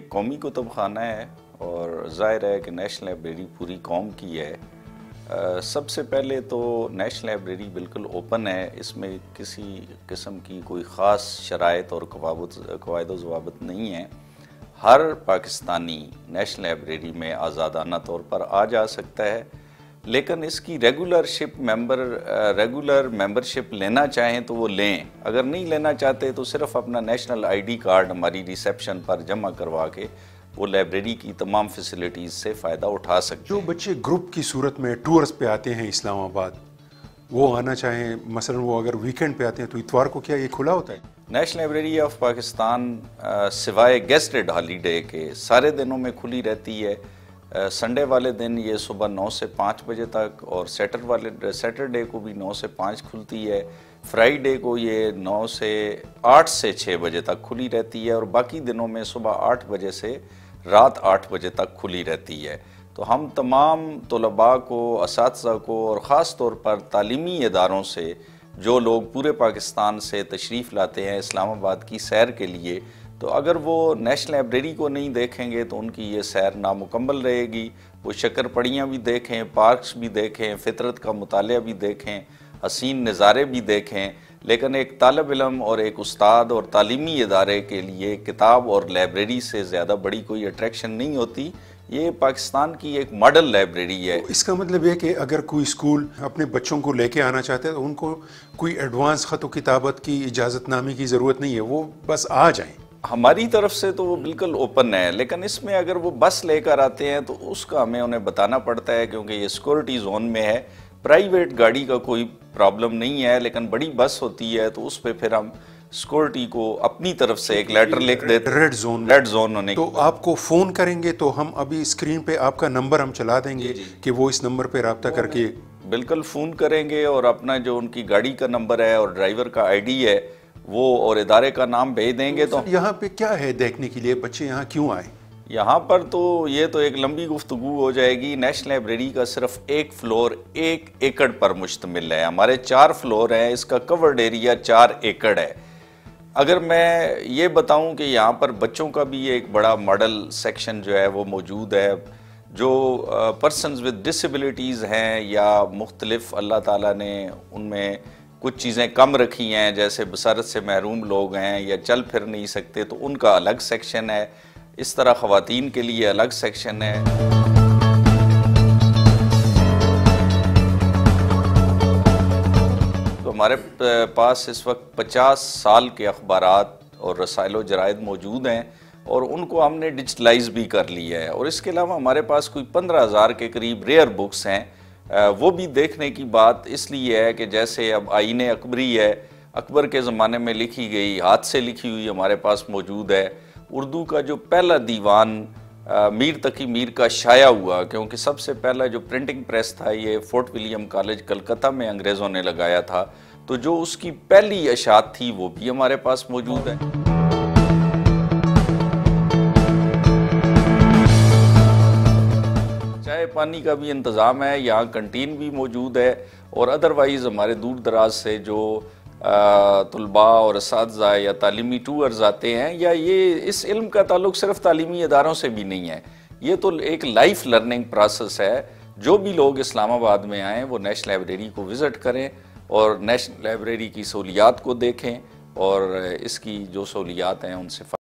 قومی کتب خانہ ہے اور ظاہر ہے کہ نیشنل لائبریری پوری قوم کی ہے۔ سب سے پہلے تو نیشنل لائبریری بالکل اوپن ہے۔ اس میں کسی قسم کی کوئی خاص شرائط اور قواعد و ضوابط نہیں ہیں۔ ہر پاکستانی نیشنل لائبریری میں آزادانہ طور پر آ جا سکتا ہے۔ لیکن اس کی regular ship member regular membership لینا چاہیں تو وہ لیں۔ اگر نہیں لینا چاہتے تو صرف اپنا نیشنل آئی ڈی کارڈ ہماری ریسیپشن پر جمع کروا کے وہ لائبریری کی تمام فیسلٹیز سے فائدہ اٹھا سکتے جو بچے گروپ کی صورت میں ٹورز پہ آتے ہیں اسلام آباد وہ آنا چاہیں مثلا وہ اگر ویکنڈ پہ آتے ہیں تو اتوار کو کیا یہ کھلا ہوتا ہے؟ نیشنل لائبریری آف پاکستان سوائے گیسٹڈ ہالیڈے کے سارے دنوں میں کھلی رہتی ہے۔ سنڈے والے دن یہ صبح نو سے پانچ بجے تک اور سیٹر والے، سیٹرڈے کو بھی نو سے پانچ کھلتی ہے۔ فرائیڈے کو یہ نو سے آٹھ سے چھ بجے تک کھلی رہتی ہے اور باقی دنوں میں صبح آٹھ بجے سے رات آٹھ بجے تک کھلی رہتی ہے۔ تو ہم تمام طلباء کو، اساتذہ کو اور خاص طور پر تعلیمی اداروں سے جو لوگ پورے پاکستان سے تشریف لاتے ہیں اسلام آباد کی سیر کے لیے تو اگر وہ نیشنل لائبریری کو نہیں دیکھیں گے تو ان کی یہ سیر نامکمل رہے گی۔ وہ شکر پڑیاں بھی دیکھیں، پارکس بھی دیکھیں، فطرت کا مطالعہ بھی دیکھیں، حسین نظارے بھی دیکھیں۔ لیکن ایک طالب علم اور ایک استاد اور تعلیمی ادارے کے لیے کتاب اور لائبریری سے زیادہ بڑی کوئی اٹریکشن نہیں ہوتی۔ یہ پاکستان کی ایک ماڈل لائبریری ہے۔ اس کا مطلب یہ کہ اگر کوئی اسکول اپنے بچوں کو لے کے آنا چاہتے ہیں تو ان کو کوئی ایڈوانس خط و کتابت کی اجازت نامی کی ضرورت نہیں ہے۔ وہ بس آ جائیں۔ ہماری طرف سے تو وہ بالکل اوپن ہے لیکن اس میں اگر وہ بس لے کر آتے ہیں تو اس کا ہمیں انہیں بتانا پڑتا ہے کیونکہ یہ سیکورٹی زون میں ہے۔ پرائیویٹ گاڑی کا کوئی پرابلم نہیں ہے لیکن بڑی بس ہوتی ہے تو اس پہ پھر ہم سیکورٹی کو اپنی طرف سے ایک لیٹر لکھ دیتے ریڈ زون ریڈ زون ہونے تو آپ کو فون کریں گے تو ہم ابھی اسکرین پہ آپ کا نمبر ہم چلا دیں گے کہ وہ اس نمبر پہ رابطہ کر کے بالکل فون کریں گے اور اپنا جو ان کی گاڑی کا نمبر ہے اور ڈرائیور کا آئی ڈی ہے وہ اور ادارے کا نام بھیج دیں گے تو یہاں پہ کیا ہے دیکھنے کے لیے؟ بچے یہاں کیوں آئے؟ یہاں پر تو یہ تو ایک لمبی گفتگو ہو جائے گی۔ نیشنل لائبریری کا صرف ایک فلور ایک ایکڑ پر مشتمل ہے۔ ہمارے چار فلور ہیں اس کا کورڈ ایریا چار ایکڑ ہے۔ اگر میں یہ بتاؤں کہ یہاں پر بچوں کا بھی ایک بڑا ماڈل سیکشن جو ہے وہ موجود ہے جو پرسنز ود ڈسیبلٹیز ہیں یا مختلف اللہ تعالیٰ نے ان میں کچھ چیزیں کم رکھی ہیں، جیسے بصارت سے محروم لوگ ہیں یا چل پھر نہیں سکتے، تو ان کا الگ سیکشن ہے۔ اس طرح خواتین کے لیے الگ سیکشن ہے۔ تو ہمارے پاس اس وقت پچاس سال کے اخبارات اور رسائل و جرائد موجود ہیں اور ان کو ہم نے ڈیجیٹلائز بھی کر لی ہے۔ اور اس کے علاوہ ہمارے پاس کوئی پندرہ ہزار کے قریب ریئر بکس ہیں۔ وہ بھی دیکھنے کی بات اس لیے ہے کہ جیسے اب آئین اکبری ہے، اکبر کے زمانے میں لکھی گئی، ہاتھ سے لکھی ہوئی ہمارے پاس موجود ہے۔ اردو کا جو پہلا دیوان میر تقی میر کا شائع ہوا، کیونکہ سب سے پہلا جو پرنٹنگ پریس تھا، یہ فورٹ ولیم کالج کلکتہ میں انگریزوں نے لگایا تھا۔ تو جو اس کی پہلی اشاعت تھی، وہ بھی ہمارے پاس موجود ہے۔ پانی کا بھی انتظام ہے، یہاں کنٹین بھی موجود ہے اور ادروائز ہمارے دور دراز سے جو طلباء اور اساتذہ یا تعلیمی ٹورز آتے ہیں یا یہ اس علم کا تعلق صرف تعلیمی اداروں سے بھی نہیں ہے، یہ تو ایک لائف لرننگ پروسیس ہے۔ جو بھی لوگ اسلام آباد میں آئیں، وہ نیشنل لائبریری کو وزٹ کریں اور نیشنل لائبریری کی سہولیات کو دیکھیں اور اس کی جو سہولیات ہیں، ان سے